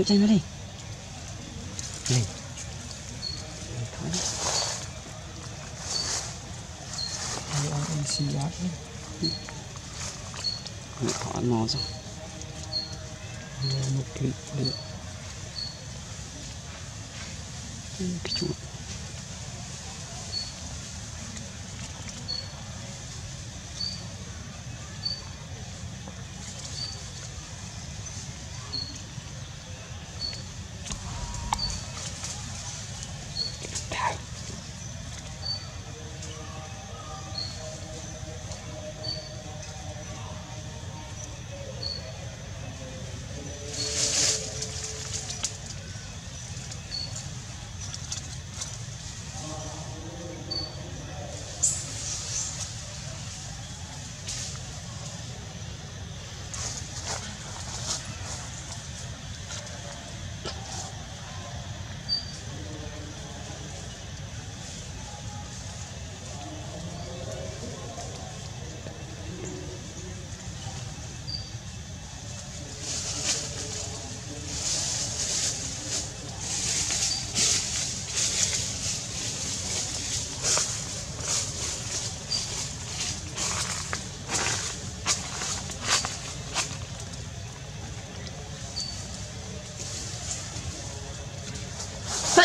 thôi chạy nó đi. Này thôi. Mẹ thỏ ăn mò rồi một clip được. cái chuột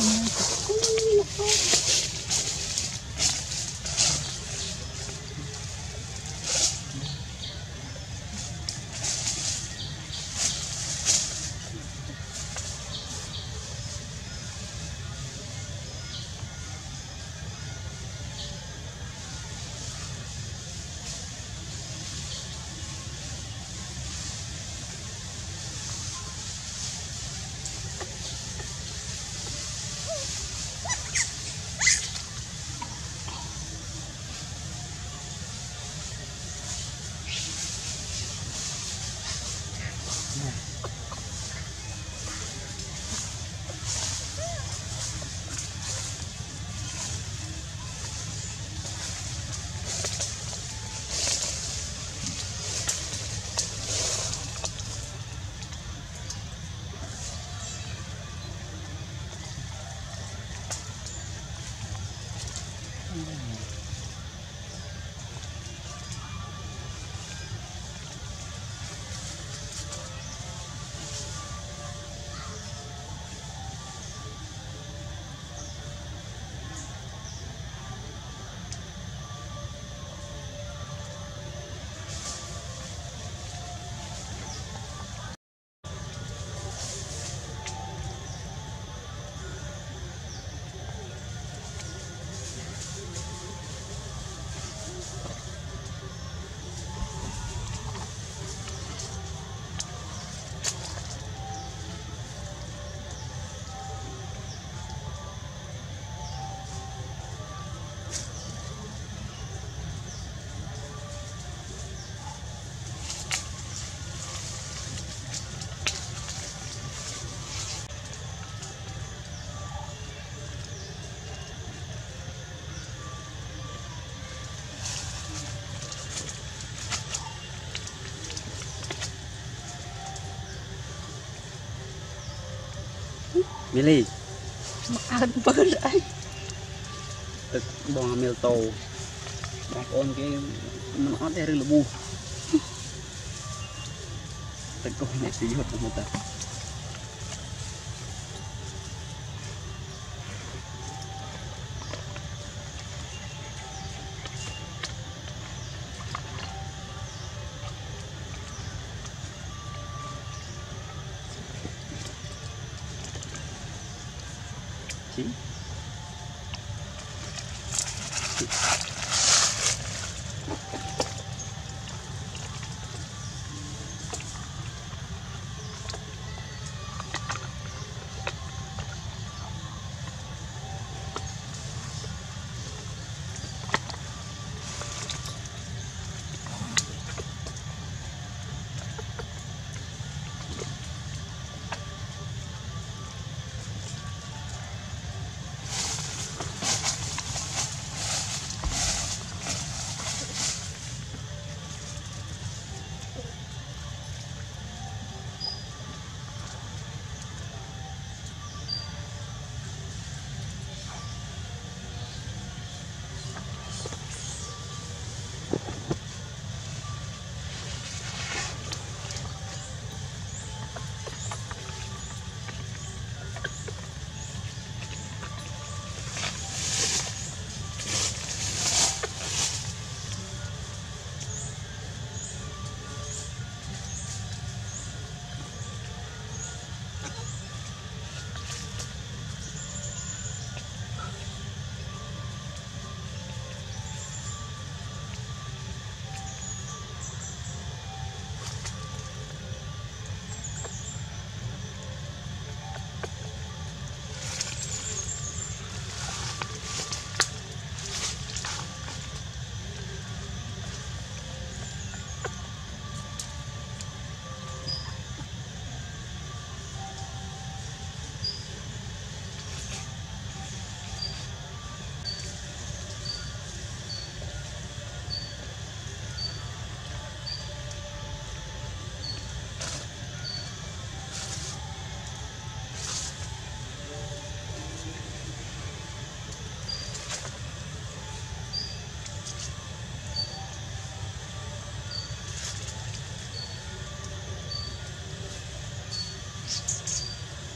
Thank you. មីលីមកអើនបើអីទឹកបងមីលតោបងប្អូនគេមិនអត់ទេឬលប៊ូទឹកកូនអ្នកពីហត់មកតា aqui.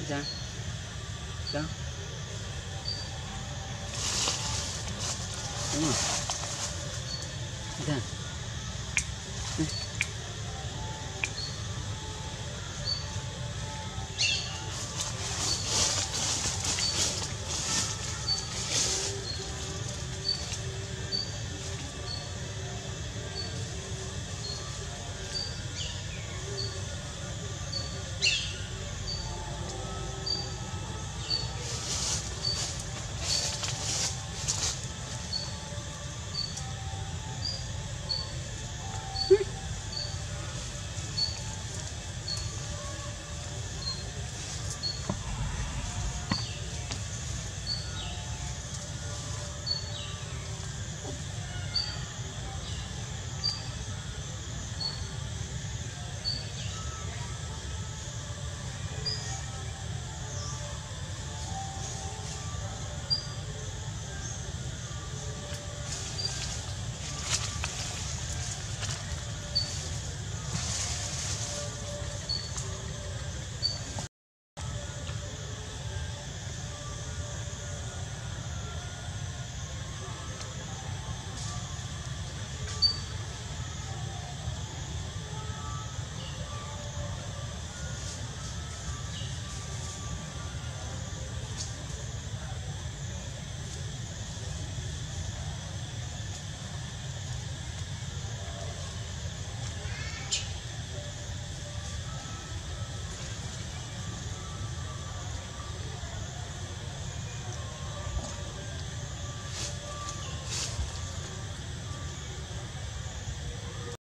Dạ Dạ Đúng rồi